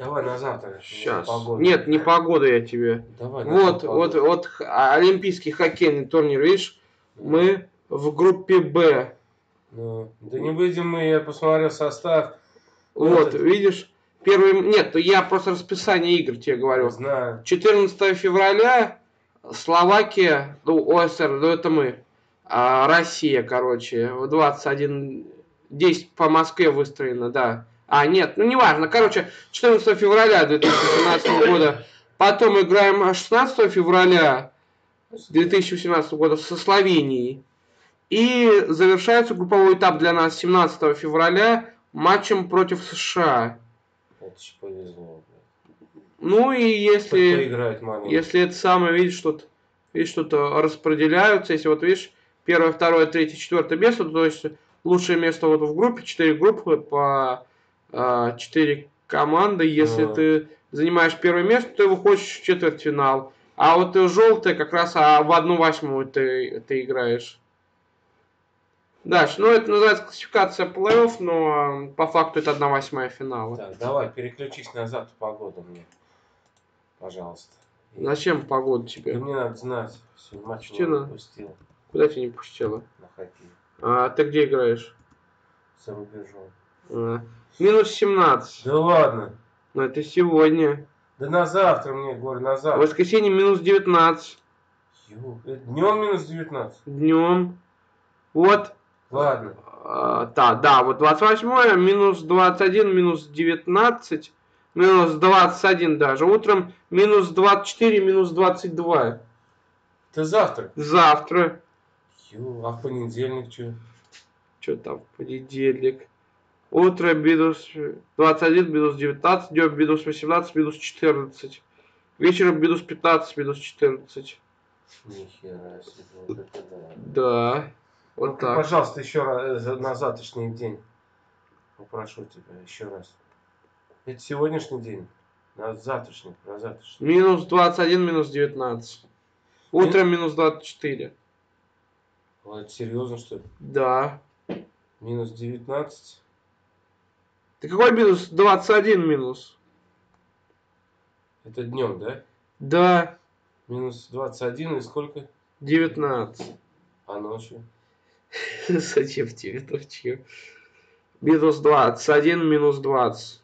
Давай на завтра. Сейчас. Погода. Нет, не погода я тебе. Давай Вот, вот, погоду. вот х- олимпийский хоккейный турнир, видишь? Мы в группе Б. Ну, да не выйдем мы, я посмотрел состав. Вот, это- видишь? Первый... Нет, я просто расписание игр тебе говорю. Знаю. 14 февраля Словакия, ну, ОСР, ну это мы. А, Россия, короче, в 21, 10 по Москве выстроено, да. А, нет, ну неважно. Короче, 14 февраля 2017 года. Потом играем 16 февраля 2018 года со Словенией. И завершается групповой этап для нас 17 февраля матчем против США. Это ж повезло. Ну и если... играет? Если это самое, видишь, тут, видишь, э, распределяются, если вот видишь, первое, второе, третье, четвертое место, то есть лучшее место вот в группе, четыре группы по четыре команды, если Ага. ты занимаешь первое место, ты выходишь в четвертьфинал. А вот желтая как раз а в одну восьмую ты, ты играешь. Дальше, ну это называется классификация плей-офф, но по факту это одна восьмая финала. Так, давай, переключись на завтра погоду мне. Пожалуйста. Зачем погода Да тебе? мне надо знать. Все, матч выпустил Куда тебя не пустила? на хоккей. А ты где играешь? За рубежом. Минус 17. Да ладно. Ну это сегодня. Да на завтра мне, говорю, на В завтра. воскресенье минус 19. Днем минус 19. Днем. Вот. Ладно. а, да, да, вот 28 минус 21, минус 19, минус 21 даже. Утром минус 24, минус 22. Это завтра. Завтра. Ё, а в понедельник что? Что там в понедельник? Утро минус 21, минус 19, днем минус 18, минус 14. Вечером минус 15, минус 14. Нихера себе, вот это да. Да. Вот Ну-ка, так. пожалуйста, еще раз э, на завтрашний день. Попрошу тебя еще раз. Это сегодняшний день. На завтрашний, про завтрашний. Минус 21, минус 19. Утром минус 24. Вот, серьезно, что ли? Да. Минус 19. Ты какой минус? 21 минус. Это днем, да? Да. Минус 21 и сколько? 19. А ночью? Зачем тебе ночью? Минус 21, минус 20.